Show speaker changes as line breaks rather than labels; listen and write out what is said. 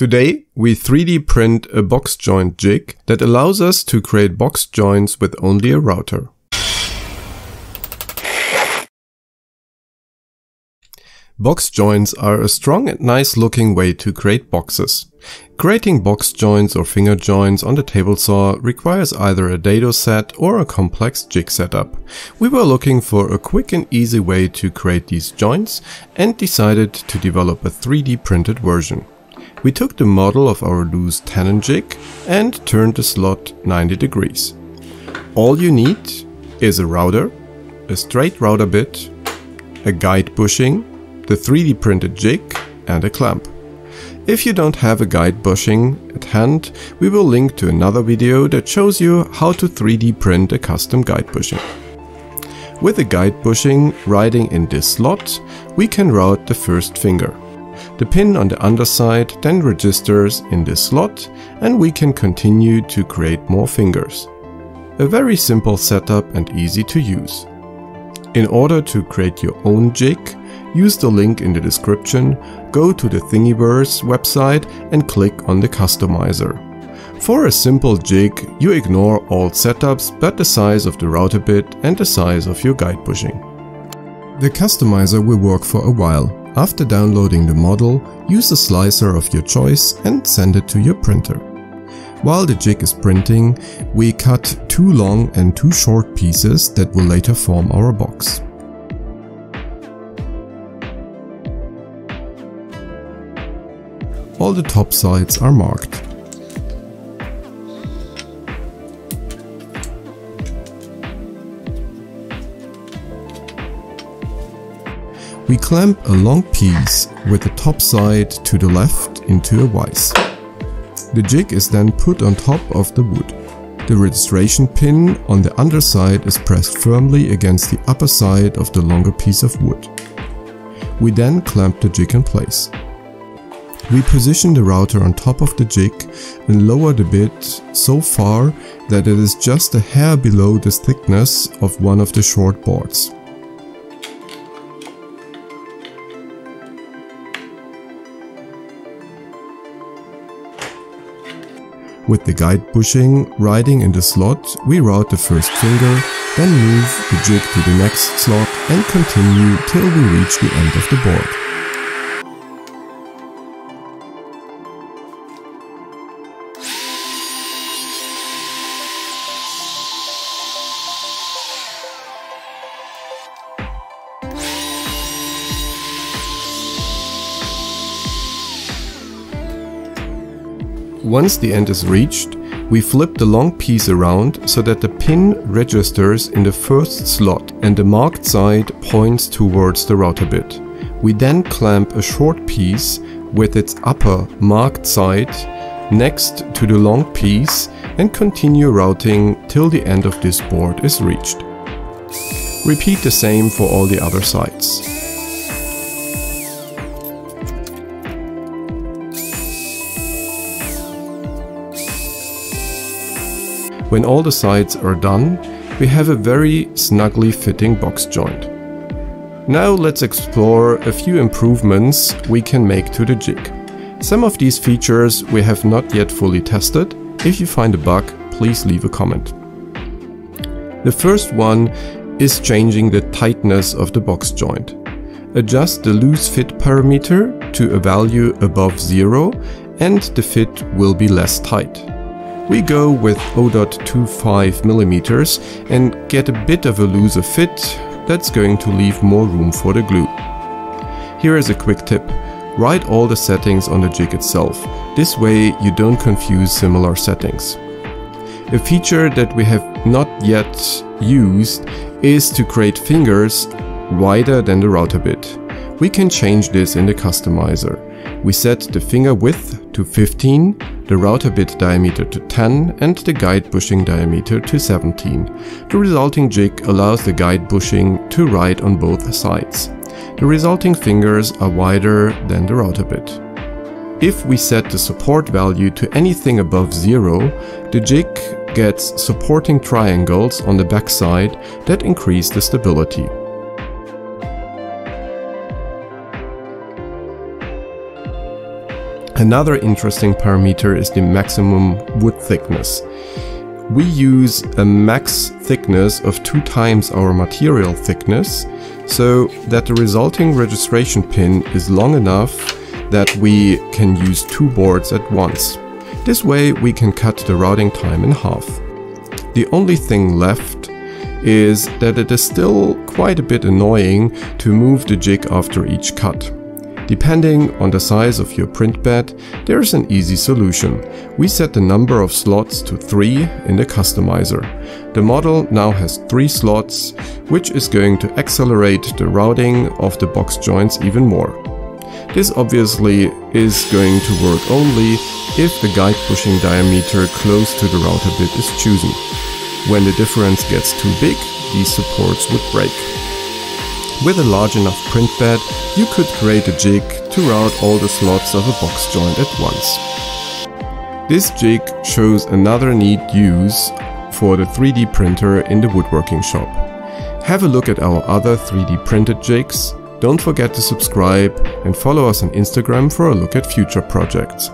Today, we 3D print a box joint jig that allows us to create box joints with only a router. Box joints are a strong and nice looking way to create boxes. Creating box joints or finger joints on the table saw requires either a dado set or a complex jig setup. We were looking for a quick and easy way to create these joints and decided to develop a 3D printed version. We took the model of our loose tenon jig and turned the slot 90 degrees. All you need is a router, a straight router bit, a guide bushing, the 3D printed jig and a clamp. If you don't have a guide bushing at hand, we will link to another video that shows you how to 3D print a custom guide bushing. With the guide bushing riding in this slot, we can route the first finger. The pin on the underside then registers in this slot and we can continue to create more fingers. A very simple setup and easy to use. In order to create your own jig, use the link in the description, go to the Thingiverse website and click on the customizer. For a simple jig, you ignore all setups but the size of the router bit and the size of your guide bushing. The customizer will work for a while, after downloading the model, use a slicer of your choice and send it to your printer. While the jig is printing, we cut two long and two short pieces that will later form our box. All the top sides are marked. We clamp a long piece with the top side to the left into a vise. The jig is then put on top of the wood. The registration pin on the underside is pressed firmly against the upper side of the longer piece of wood. We then clamp the jig in place. We position the router on top of the jig and lower the bit so far that it is just a hair below the thickness of one of the short boards. With the guide bushing riding in the slot, we route the first finger, then move the jig to the next slot and continue till we reach the end of the board. Once the end is reached, we flip the long piece around so that the pin registers in the first slot and the marked side points towards the router bit. We then clamp a short piece with its upper marked side next to the long piece and continue routing till the end of this board is reached. Repeat the same for all the other sides. When all the sides are done, we have a very snugly fitting box joint. Now let's explore a few improvements we can make to the jig. Some of these features we have not yet fully tested. If you find a bug, please leave a comment. The first one is changing the tightness of the box joint. Adjust the loose fit parameter to a value above zero and the fit will be less tight. We go with 0.25 millimeters and get a bit of a looser fit that's going to leave more room for the glue. Here is a quick tip. Write all the settings on the jig itself. This way you don't confuse similar settings. A feature that we have not yet used is to create fingers wider than the router bit. We can change this in the customizer. We set the finger width to 15 the router bit diameter to 10 and the guide bushing diameter to 17. The resulting jig allows the guide bushing to ride on both sides. The resulting fingers are wider than the router bit. If we set the support value to anything above 0, the jig gets supporting triangles on the backside that increase the stability. Another interesting parameter is the maximum wood thickness. We use a max thickness of two times our material thickness so that the resulting registration pin is long enough that we can use two boards at once. This way we can cut the routing time in half. The only thing left is that it is still quite a bit annoying to move the jig after each cut. Depending on the size of your print bed, there is an easy solution. We set the number of slots to 3 in the customizer. The model now has 3 slots, which is going to accelerate the routing of the box joints even more. This obviously is going to work only if the guide bushing diameter close to the router bit is chosen. When the difference gets too big, these supports would break. With a large enough print bed, you could create a jig to route all the slots of a box joint at once. This jig shows another neat use for the 3D printer in the woodworking shop. Have a look at our other 3D printed jigs, don't forget to subscribe and follow us on Instagram for a look at future projects.